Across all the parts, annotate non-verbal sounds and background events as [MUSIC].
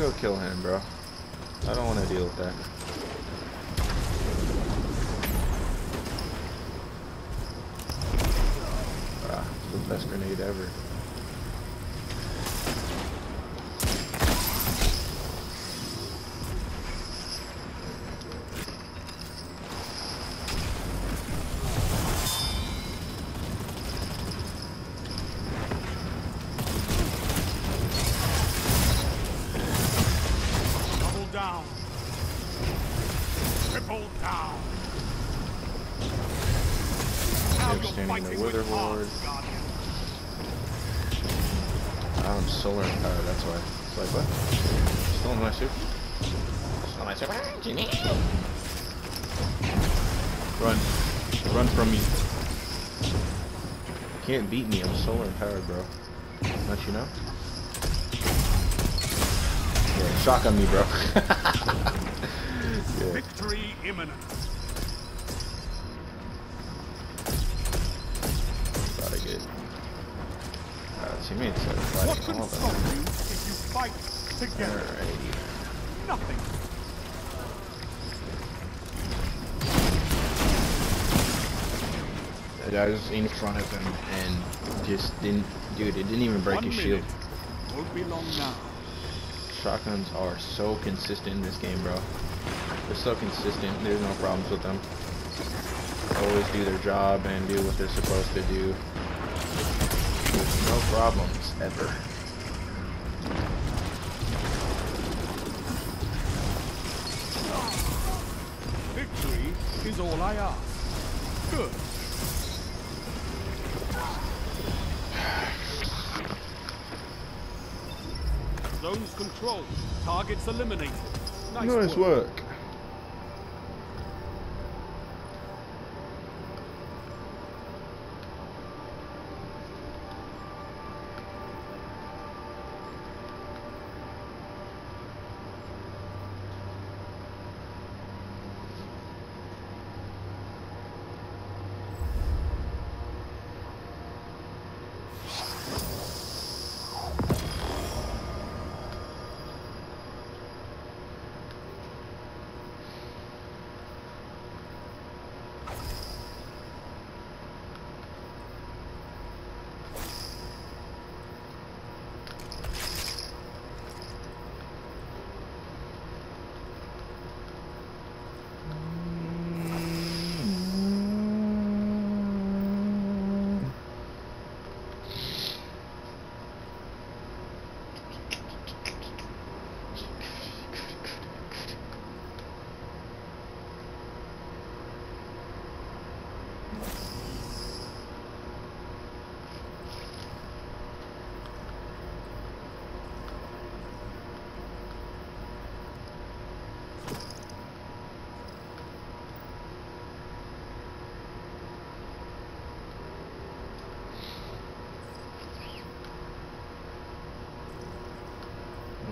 go kill him, bro. I don't want to deal with that. Ah, the best grenade ever. Double down. Triple down. Now you're Extending the Wither with Horde. heart, Guardian. I'm solar power, that's why. It's like, what? Stolen my soup? Stole my soup? Run. Run from me. You can't beat me, I'm solar empowered, bro. Don't you know? Yeah, shotgun me, bro. [LAUGHS] yeah. Victory imminent. Teammates are fighting all of them. you if you fight together? Alrighty. Nothing. I was in front of him and just didn't, dude, it didn't even break One his shield. Won't be long now. Shotguns are so consistent in this game, bro. They're so consistent. There's no problems with them. Always do their job and do what they're supposed to do. No problems ever. Victory is all I ask. Good. Zones controlled. Targets eliminated. Nice, Nice work. work.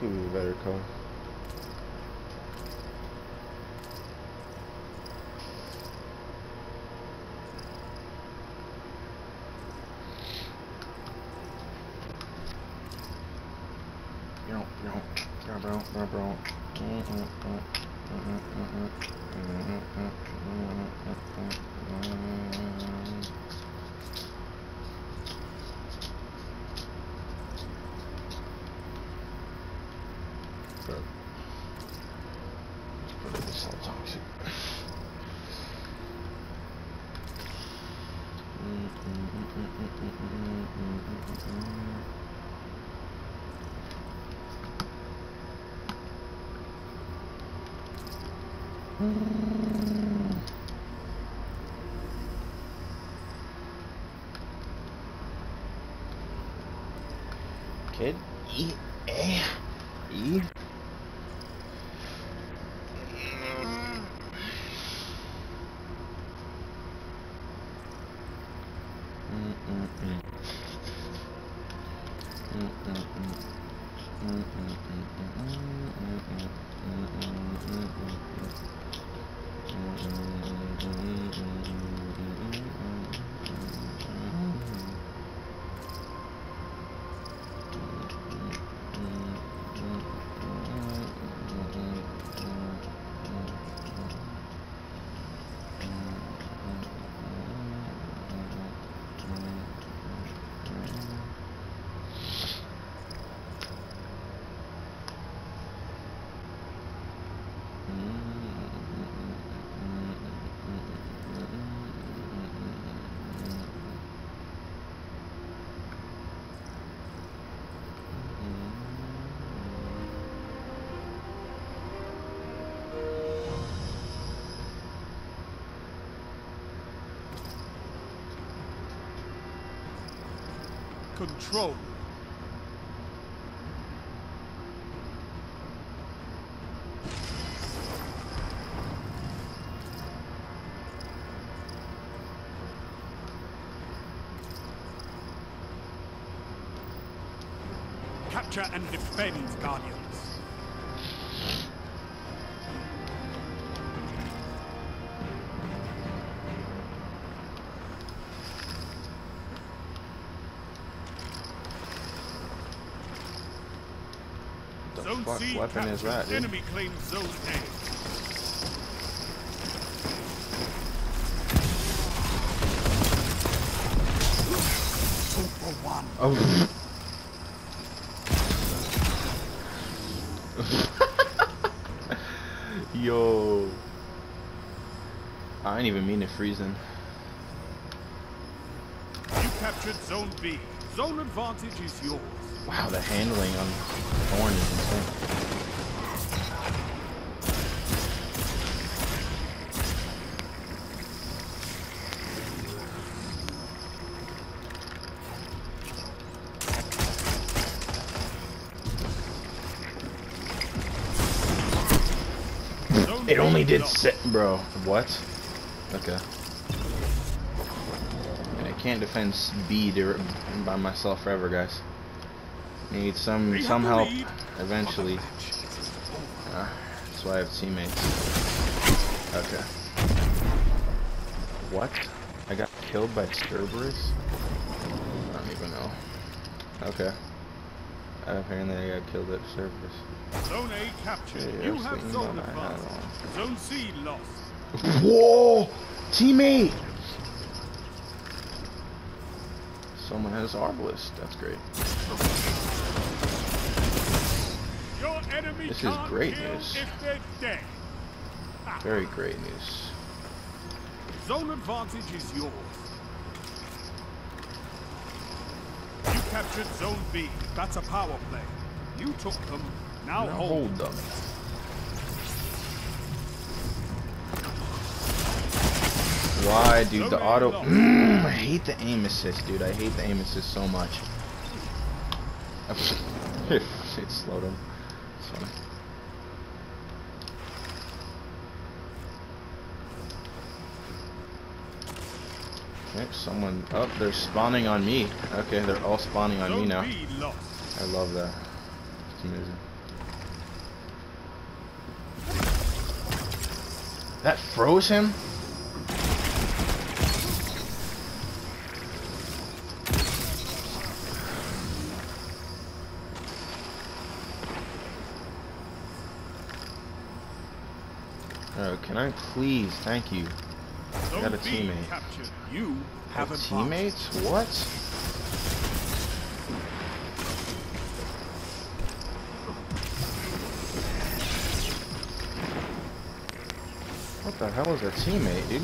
Give you a better car. Bro. Let's put it this all toxic. Kid, E, A, E. Mm-hmm. Control. Capture and defend, Guardians. Fuck weapon is that, dude? Enemy claims Zone A. Two for one. Oh. [LAUGHS] Yo. I didn't even mean to freeze him. You captured Zone B. Zone advantage is yours. Wow, the handling on Thorn is insane. It only did sit, bro. What? Okay. And I can't defend B by myself forever, guys. Need some some help eventually. Uh, that's why I have teammates. Okay. What? I got killed by Cerberus? I don't even know. Okay. Apparently I got killed at Cerberus. Zone A captured. Yeah, you have zone advantage. Zone C lost. Whoa! Teammate! Someone has Arbalest. That's great. This is great news. if they're dead. Very great news. Zone advantage is yours. You captured Zone B. That's a power play. You took them. Now, Now hold. hold them. Why, dude? The auto. Mm, [CLEARS THROAT] I hate the aim assist, dude. I hate the aim assist so much. [LAUGHS] it slowed him. Okay, someone. Oh, they're spawning on me. Okay, they're all spawning on me now. I love that. It's amazing. That froze him? Can please? Thank you. Zone got a teammate. captured. You Have a teammates? What? What the hell is a teammate, dude?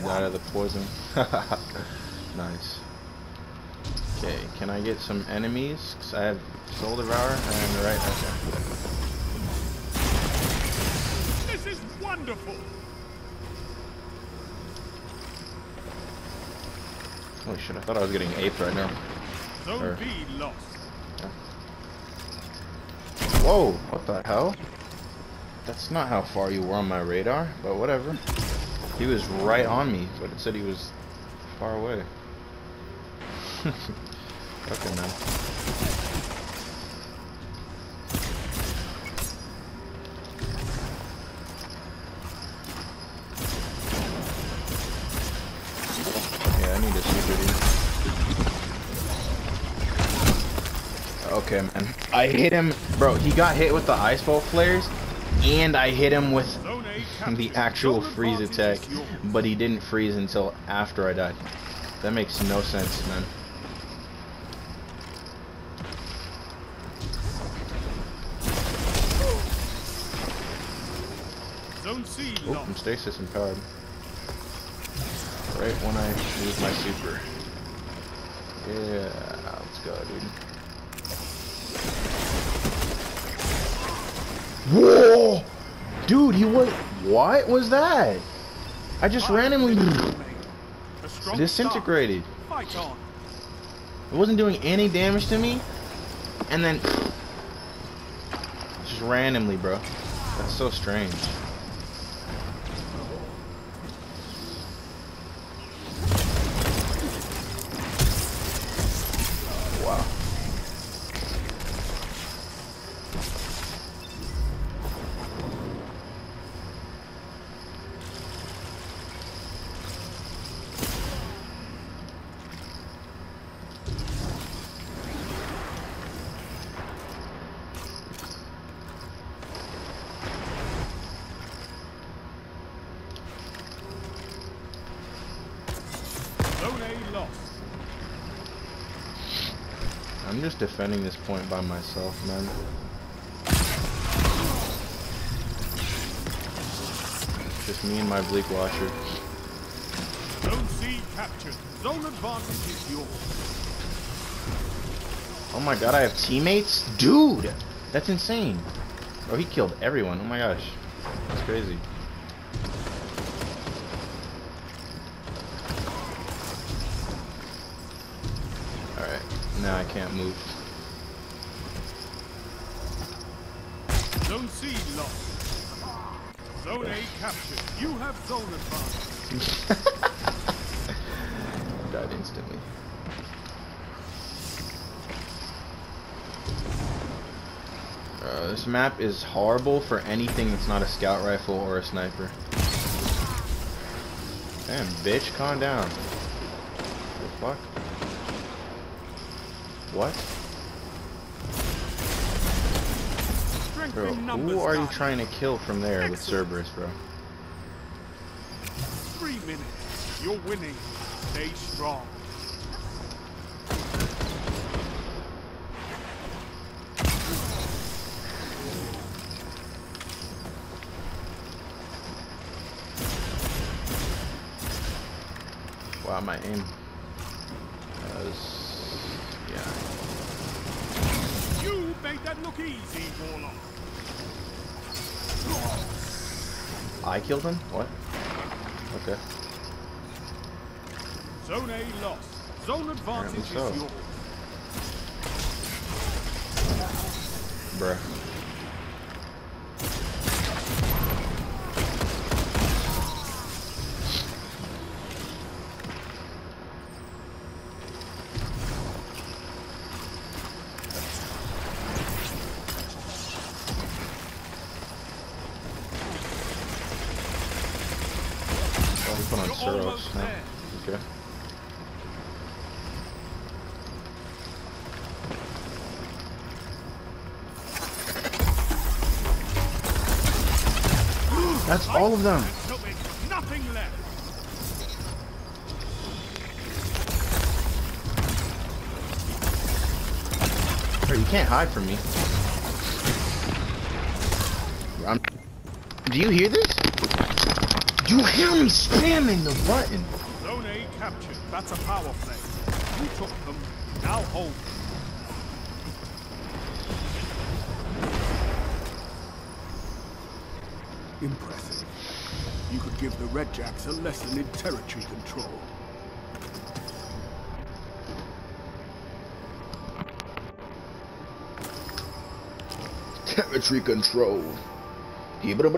It's gonna of the poison. [LAUGHS] nice. Okay, can I get some enemies? Cause I have Soul Devourer and right. Okay. This is wonderful. Holy shit! I thought I was getting aped right now. Zone Sure. B lost. Whoa! What the hell? That's not how far you were on my radar, but whatever. He was right on me, but it said he was far away. [LAUGHS] okay, man. Yeah, I need a super. Okay, man. I hit him, bro. He got hit with the ice bolt flares, and I hit him with the actual freeze attack, advantage is yours. but he didn't freeze until after I died. That makes no sense, man. Zone C Oh. I'm stasis empowered. Right when I use my super. Yeah, let's go, dude. Whoa! Dude, he was. What was that? I just randomly disintegrated. It wasn't doing any damage to me, and then just randomly, bro. That's so strange. I'm just defending this point by myself, man. Just me and my Bleak Watcher. Zone C captured. Zone advantage is yours. Oh my god, I have teammates? Dude! That's insane. Oh, he killed everyone. Oh my gosh. That's crazy. Now I can't move. Zone C lost. Zone A captured. You have zone advantage. [LAUGHS] Died instantly. Uh, this map is horrible for anything that's not a scout rifle or a sniper. Damn, bitch, calm down. The fuck? What? Bro, who are you trying to kill from there with Cerberus, bro? Three minutes. You're winning. Stay strong. Wow, my aim. Was, yeah. You made that look easy, Warlock. I killed him? What? Okay. Zone A lost. Zone advantage is yours. Bruh. That's all of them. Bro, you can't hide from me. I'm... Do you hear this? You hear me spamming the button? Zone A captured. That's a power play. You took them. Now hold. Impressive. You could give the Red Jacks a lesson in territory control. Territory control. Keep it up,